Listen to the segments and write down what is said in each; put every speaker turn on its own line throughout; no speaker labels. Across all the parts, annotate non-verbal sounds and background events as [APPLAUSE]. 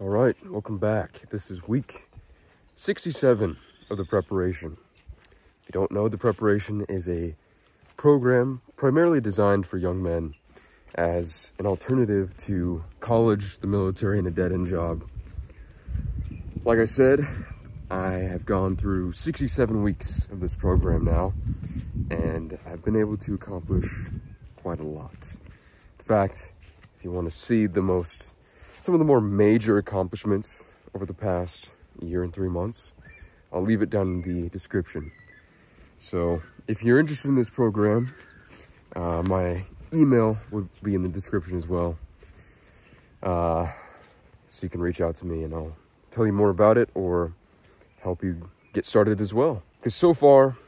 All right, welcome back. This is week 67 of the preparation. If you don't know, the preparation is a program primarily designed for young men as an alternative to college, the military, and a dead-end job. Like I said, I have gone through 67 weeks of this program now, and I've been able to accomplish quite a lot. In fact, if you want to see the most some of the more major accomplishments over the past year and three months, I'll leave it down in the description. So if you're interested in this program, uh, my email would be in the description as well. Uh, so you can reach out to me and I'll tell you more about it or help you get started as well. Because so far,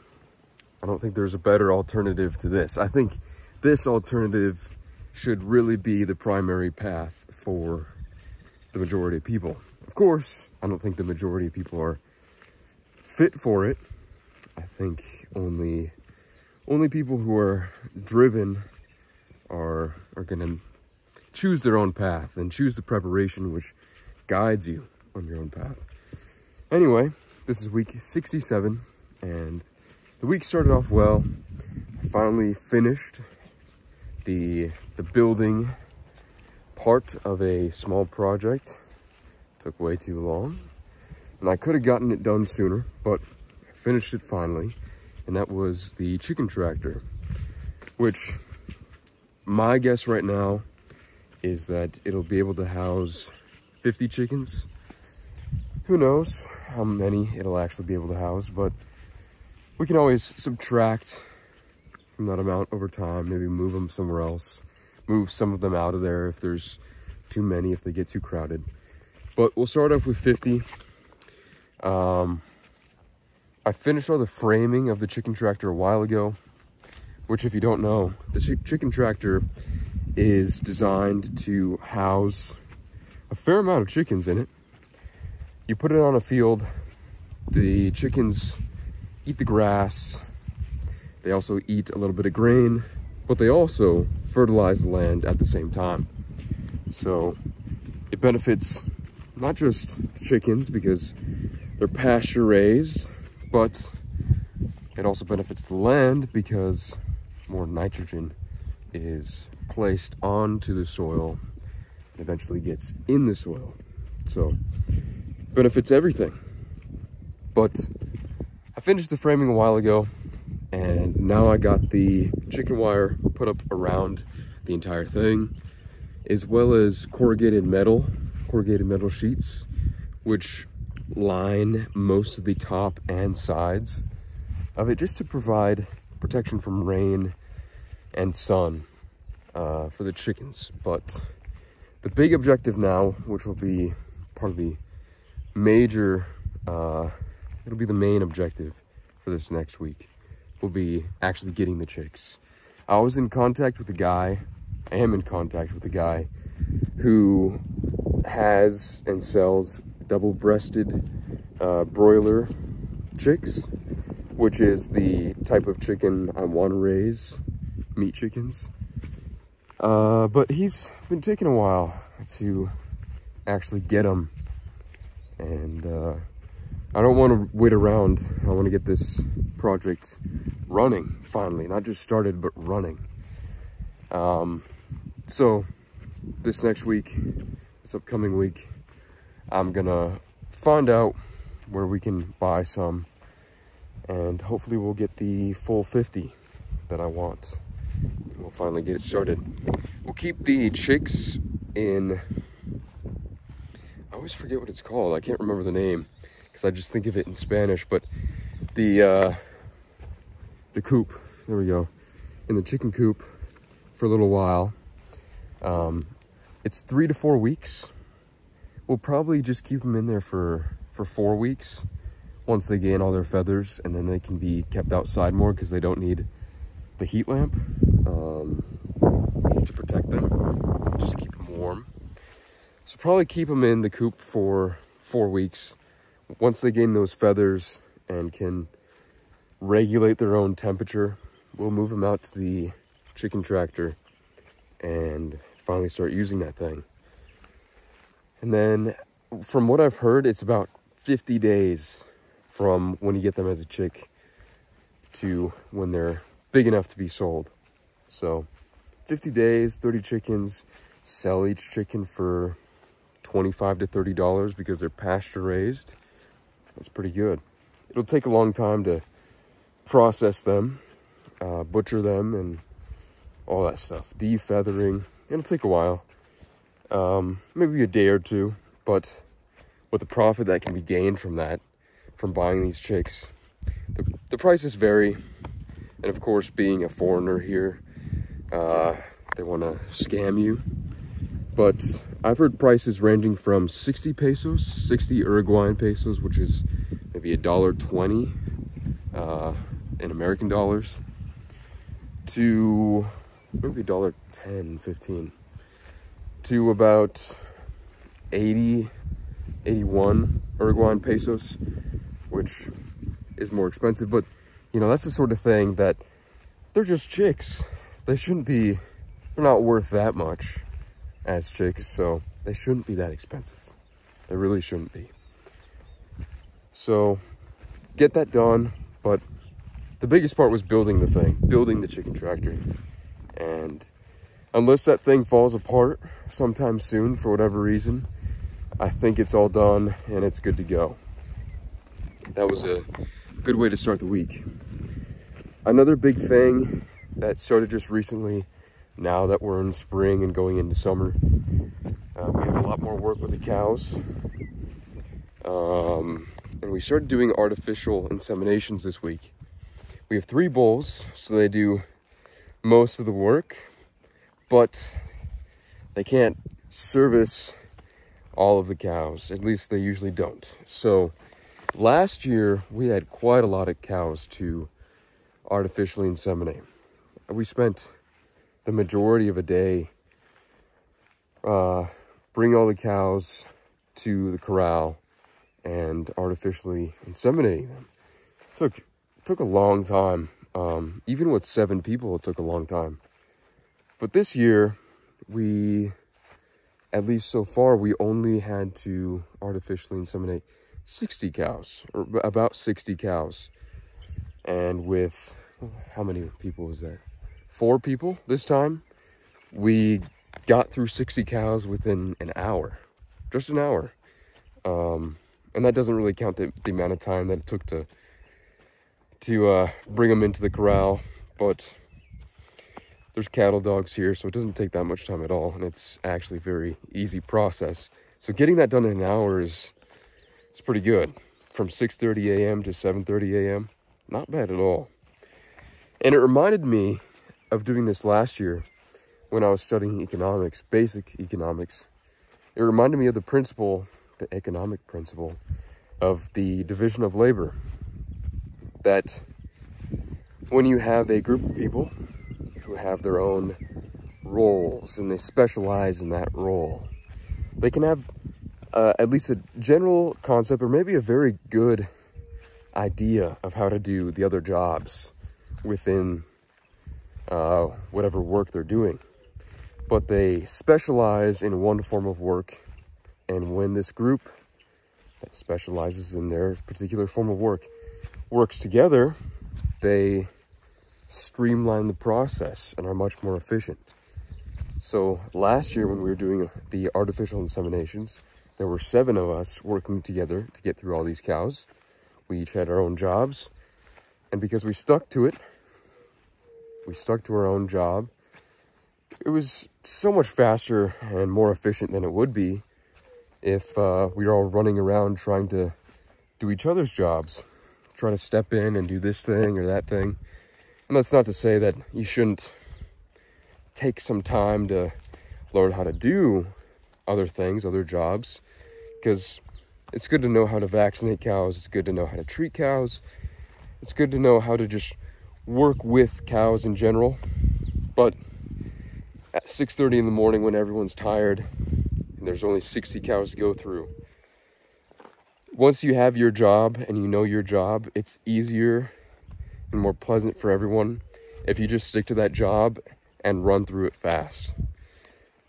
I don't think there's a better alternative to this. I think this alternative should really be the primary path for the majority of people. Of course, I don't think the majority of people are fit for it. I think only only people who are driven are are going to choose their own path and choose the preparation which guides you on your own path. Anyway, this is week 67 and the week started off well. I finally finished the the building part of a small project. Took way too long. And I could have gotten it done sooner, but I finished it finally. And that was the chicken tractor, which my guess right now is that it'll be able to house 50 chickens. Who knows how many it'll actually be able to house, but we can always subtract from that amount over time, maybe move them somewhere else move some of them out of there if there's too many, if they get too crowded. But we'll start off with 50. Um, I finished all the framing of the chicken tractor a while ago, which if you don't know, the ch chicken tractor is designed to house a fair amount of chickens in it. You put it on a field, the chickens eat the grass, they also eat a little bit of grain, but they also fertilize the land at the same time. So it benefits not just the chickens because they're pasture raised, but it also benefits the land because more nitrogen is placed onto the soil and eventually gets in the soil. So benefits everything. But I finished the framing a while ago and now I got the chicken wire put up around the entire thing, as well as corrugated metal, corrugated metal sheets, which line most of the top and sides of it just to provide protection from rain and sun uh, for the chickens. But the big objective now, which will be part of the major, uh, it'll be the main objective for this next week, will be actually getting the chicks. I was in contact with a guy, I am in contact with a guy who has and sells double-breasted uh, broiler chicks, which is the type of chicken I want to raise, meat chickens. Uh, but he's been taking a while to actually get them. And uh, I don't want to wait around. I want to get this project running finally, not just started, but running. Um, so this next week, this upcoming week, I'm gonna find out where we can buy some and hopefully we'll get the full 50 that I want. We'll finally get it started. We'll keep the chicks in, I always forget what it's called. I can't remember the name because I just think of it in Spanish, but the, uh, the coop, there we go, in the chicken coop for a little while. Um, it's three to four weeks. We'll probably just keep them in there for, for four weeks once they gain all their feathers and then they can be kept outside more because they don't need the heat lamp um, to protect them, just keep them warm. So probably keep them in the coop for four weeks. Once they gain those feathers and can regulate their own temperature. We'll move them out to the chicken tractor and finally start using that thing. And then from what I've heard, it's about 50 days from when you get them as a chick to when they're big enough to be sold. So 50 days, 30 chickens, sell each chicken for 25 to $30 because they're pasture raised. That's pretty good. It'll take a long time to process them, uh, butcher them, and all that stuff. Defeathering, it'll take a while. Um, maybe a day or two, but with the profit that can be gained from that, from buying these chicks, the, the prices vary. And of course, being a foreigner here, uh, they want to scam you. But I've heard prices ranging from 60 pesos, 60 Uruguayan pesos, which is maybe a dollar 20 uh, in American dollars, to maybe a dollar 10, 15, to about 80, 81 Uruguayan pesos, which is more expensive. But, you know, that's the sort of thing that they're just chicks. They shouldn't be, they're not worth that much as chicks, so they shouldn't be that expensive. They really shouldn't be. So get that done, but the biggest part was building the thing, building the chicken tractor. And unless that thing falls apart sometime soon for whatever reason, I think it's all done and it's good to go. That was a good way to start the week. Another big thing that started just recently now that we're in spring and going into summer. Uh, we have a lot more work with the cows. Um, and we started doing artificial inseminations this week. We have three bulls, so they do most of the work, but they can't service all of the cows. At least they usually don't. So last year we had quite a lot of cows to artificially inseminate. We spent the majority of a day uh, bring all the cows to the corral and artificially inseminating them. Took took a long time. Um, even with seven people, it took a long time. But this year, we, at least so far, we only had to artificially inseminate 60 cows, or about 60 cows. And with, how many people was there? Four people this time. We got through 60 cows within an hour, just an hour. Um, and that doesn't really count the, the, amount of time that it took to to uh, bring them into the corral. But there's cattle dogs here, so it doesn't take that much time at all. And it's actually a very easy process. So getting that done in an hour is, is pretty good. From 6.30 a.m. to 7.30 a.m., not bad at all. And it reminded me of doing this last year when I was studying economics, basic economics. It reminded me of the principle, the economic principle of the division of labor. That when you have a group of people who have their own roles and they specialize in that role, they can have uh, at least a general concept or maybe a very good idea of how to do the other jobs within uh, whatever work they're doing. But they specialize in one form of work. And when this group that specializes in their particular form of work works together, they streamline the process and are much more efficient. So last year when we were doing the artificial inseminations, there were seven of us working together to get through all these cows. We each had our own jobs. And because we stuck to it, we stuck to our own job. It was so much faster and more efficient than it would be if uh, we were all running around trying to do each other's jobs, try to step in and do this thing or that thing. And that's not to say that you shouldn't take some time to learn how to do other things, other jobs, because it's good to know how to vaccinate cows. It's good to know how to treat cows. It's good to know how to just work with cows in general, but at 6.30 in the morning when everyone's tired and there's only 60 cows to go through, once you have your job and you know your job, it's easier and more pleasant for everyone if you just stick to that job and run through it fast.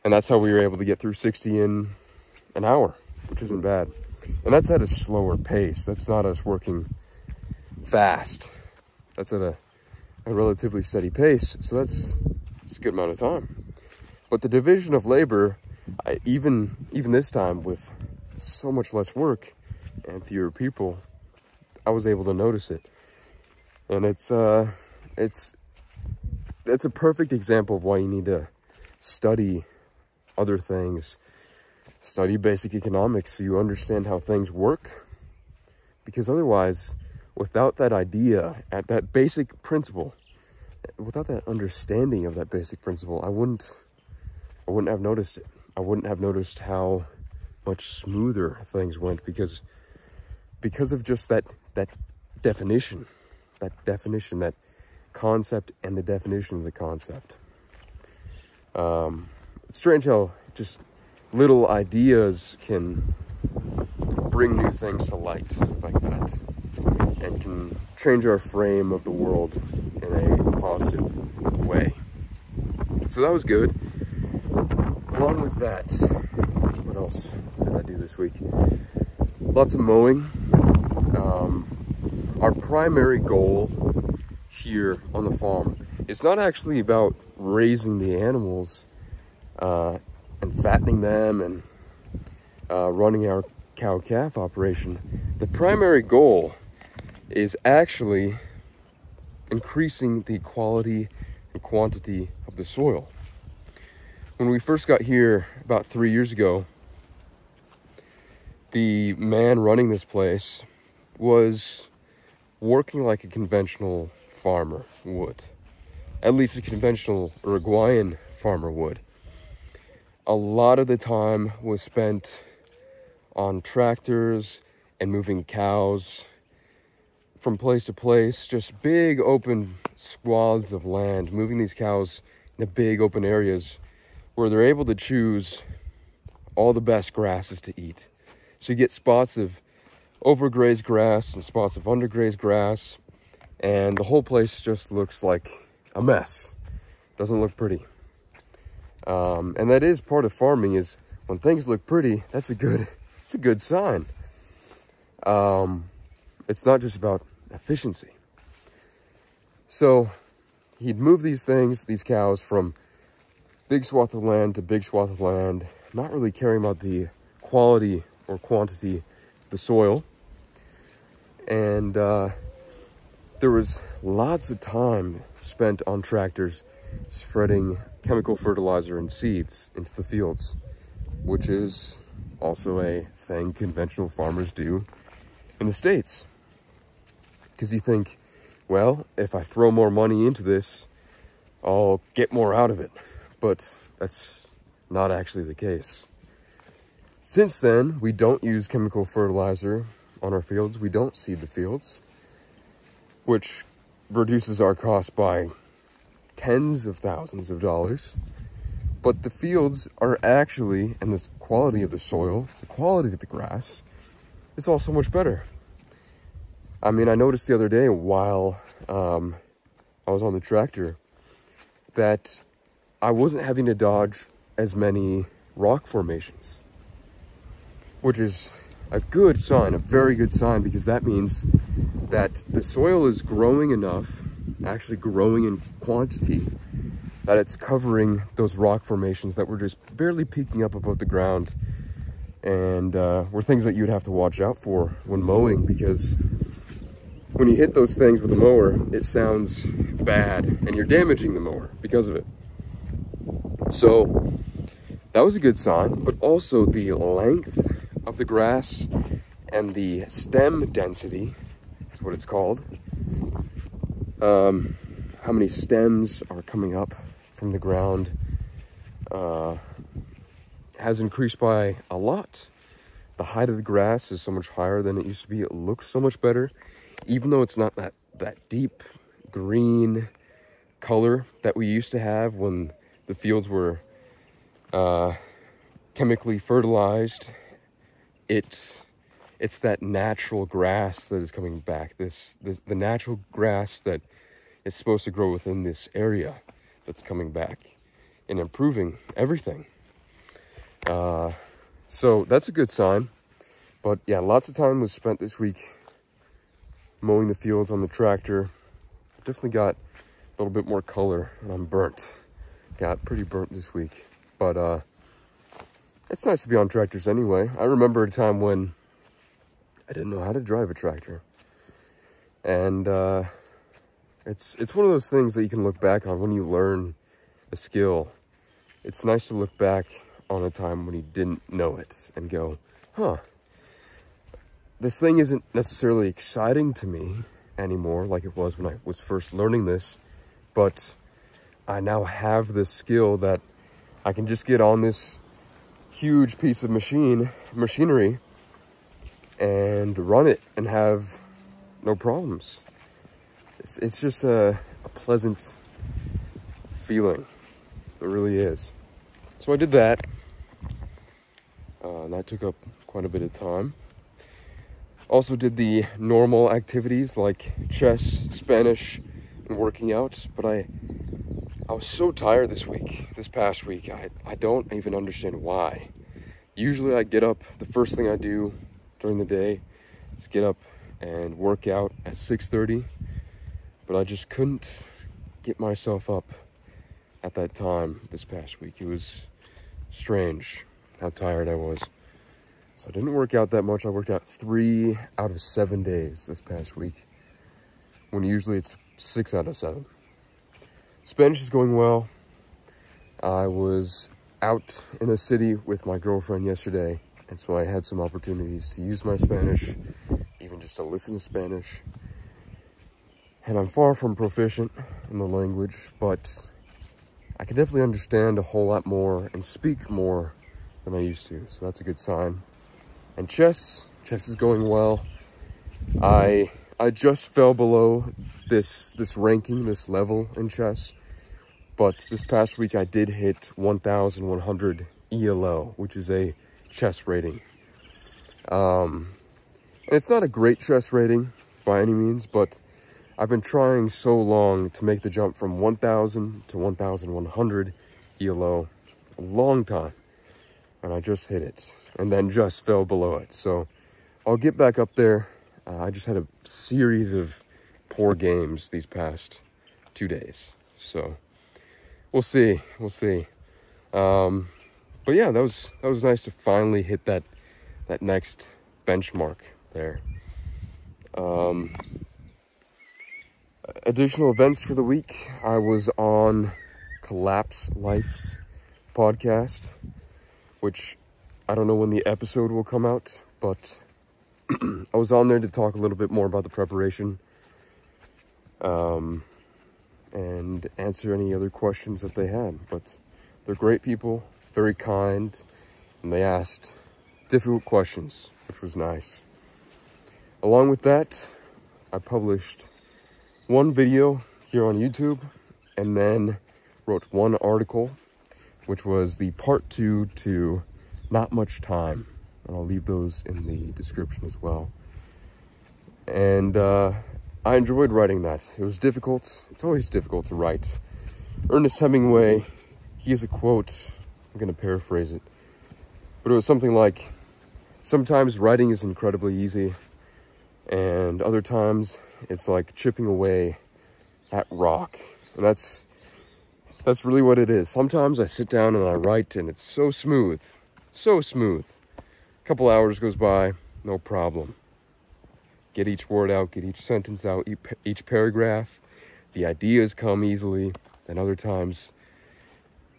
And that's how we were able to get through 60 in an hour. which isn't bad. And that's at a slower pace. That's not us working fast. That's at a, a relatively steady pace. So that's, that's a good amount of time. But the division of labor, I, even even this time with so much less work and fewer people, I was able to notice it. And it's uh it's that's a perfect example of why you need to study other things. Study basic economics so you understand how things work. Because otherwise, without that idea, at that basic principle, without that understanding of that basic principle, I wouldn't I wouldn't have noticed it. I wouldn't have noticed how much smoother things went because because of just that that definition, that definition, that concept and the definition of the concept. Um, it's strange how just little ideas can bring new things to light like that and can change our frame of the world in a positive way. So that was good. Along with that, what else did I do this week? Lots of mowing. Um, our primary goal here on the farm is not actually about raising the animals uh, and fattening them and uh, running our cow calf operation. The primary goal is actually increasing the quality and quantity of the soil. When we first got here about three years ago, the man running this place was working like a conventional farmer would. At least a conventional Uruguayan farmer would. A lot of the time was spent on tractors and moving cows from place to place, just big open swaths of land, moving these cows in big open areas where they're able to choose all the best grasses to eat. So you get spots of overgrazed grass and spots of undergrazed grass, and the whole place just looks like a mess. Doesn't look pretty. Um, and that is part of farming is when things look pretty, that's a good, [LAUGHS] it's a good sign. Um, it's not just about efficiency. So he'd move these things, these cows from big swath of land to big swath of land, not really caring about the quality or quantity the soil. And uh, there was lots of time spent on tractors spreading chemical fertilizer and seeds into the fields, which is also a thing conventional farmers do in the States. Because you think, well, if I throw more money into this, I'll get more out of it. But that's not actually the case. Since then, we don't use chemical fertilizer on our fields. We don't seed the fields, which reduces our cost by tens of thousands of dollars. But the fields are actually, and the quality of the soil, the quality of the grass, is all so much better. I mean, I noticed the other day while um, I was on the tractor that I wasn't having to dodge as many rock formations, which is a good sign, a very good sign, because that means that the soil is growing enough, actually growing in quantity, that it's covering those rock formations that were just barely peeking up above the ground. And uh, were things that you'd have to watch out for when mowing because when you hit those things with a mower, it sounds bad and you're damaging the mower because of it. So that was a good sign, but also the length of the grass and the stem density is what it's called. Um, how many stems are coming up from the ground uh, has increased by a lot. The height of the grass is so much higher than it used to be. It looks so much better, even though it's not that, that deep green color that we used to have when the fields were uh, chemically fertilized it it's that natural grass that is coming back. This, this the natural grass that is supposed to grow within this area that's coming back and improving everything. Uh, so that's a good sign. But yeah, lots of time was spent this week mowing the fields on the tractor. Definitely got a little bit more color and I'm burnt. Got pretty burnt this week. But uh, it's nice to be on tractors anyway. I remember a time when I didn't know how to drive a tractor. And uh, it's, it's one of those things that you can look back on when you learn a skill. It's nice to look back on a time when you didn't know it and go, huh, this thing isn't necessarily exciting to me anymore like it was when I was first learning this, but I now have this skill that I can just get on this huge piece of machine, machinery, and run it and have no problems. It's, it's just a, a pleasant feeling. It really is. So I did that. Uh, and that took up quite a bit of time. Also did the normal activities like chess, Spanish, and working out, but I I was so tired this week, this past week. I, I don't even understand why. Usually I get up, the first thing I do during the day is get up and work out at 6.30, but I just couldn't get myself up at that time this past week. It was strange how tired I was. So I didn't work out that much. I worked out three out of seven days this past week, when usually it's six out of seven. Spanish is going well. I was out in a city with my girlfriend yesterday, and so I had some opportunities to use my Spanish, even just to listen to Spanish. And I'm far from proficient in the language, but I can definitely understand a whole lot more and speak more than I used to, so that's a good sign. And chess, chess is going well. I I just fell below this this ranking, this level in chess. But this past week I did hit 1,100 ELO, which is a chess rating. Um, and it's not a great chess rating by any means, but I've been trying so long to make the jump from 1,000 to 1,100 ELO, a long time. And I just hit it and then just fell below it. So I'll get back up there. Uh, I just had a series of poor games these past two days. So we'll see. We'll see. Um, but yeah, that was that was nice to finally hit that that next benchmark there. Um, additional events for the week. I was on Collapse Life's podcast, which I don't know when the episode will come out, but [CLEARS THROAT] I was on there to talk a little bit more about the preparation um, and answer any other questions that they had. But they're great people, very kind, and they asked difficult questions, which was nice. Along with that, I published one video here on YouTube and then wrote one article, which was the part two to not much time. And I'll leave those in the description as well. And uh, I enjoyed writing that. It was difficult. It's always difficult to write. Ernest Hemingway, he has a quote. I'm going to paraphrase it. But it was something like, sometimes writing is incredibly easy. And other times it's like chipping away at rock. And that's, that's really what it is. Sometimes I sit down and I write and it's so smooth so smooth. A couple hours goes by, no problem. Get each word out, get each sentence out, each paragraph. The ideas come easily. Then other times,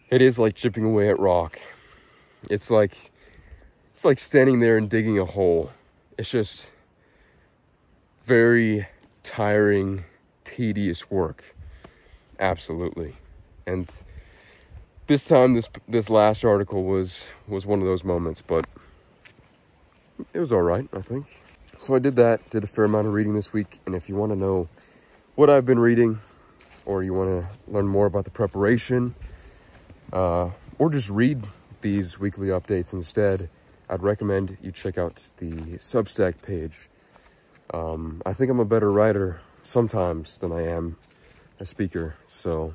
it is like chipping away at rock. It's like, it's like standing there and digging a hole. It's just very tiring, tedious work. Absolutely. And this time this this last article was was one of those moments but it was all right i think. So i did that did a fair amount of reading this week and if you want to know what i've been reading or you want to learn more about the preparation uh, or just read these weekly updates instead i'd recommend you check out the substack page. Um, i think i'm a better writer sometimes than i am a speaker so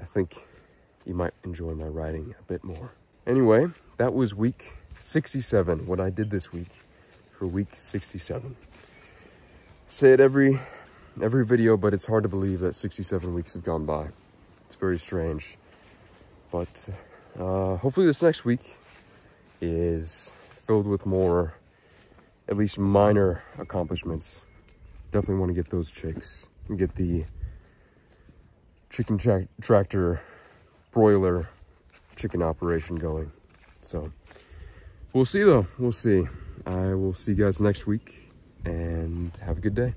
i think you might enjoy my writing a bit more. Anyway, that was week 67, what I did this week for week 67. Say it every every video, but it's hard to believe that 67 weeks have gone by. It's very strange. But uh, hopefully this next week is filled with more, at least minor accomplishments. Definitely want to get those chicks and get the chicken tra tractor broiler chicken operation going. So we'll see though. We'll see. I will see you guys next week and have a good day.